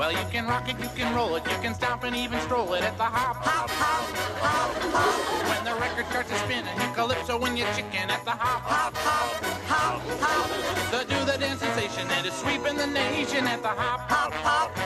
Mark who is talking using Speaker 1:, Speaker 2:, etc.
Speaker 1: Well, you can rock it, you can roll it, you can stomp and even stroll it at the hop, hop, hop, hop, hop. When the record starts to spin and you calypso when you chicken at the hop, hop, hop, hop, hop. The do the dance sensation that is sweeping the nation at the hop, hop, hop,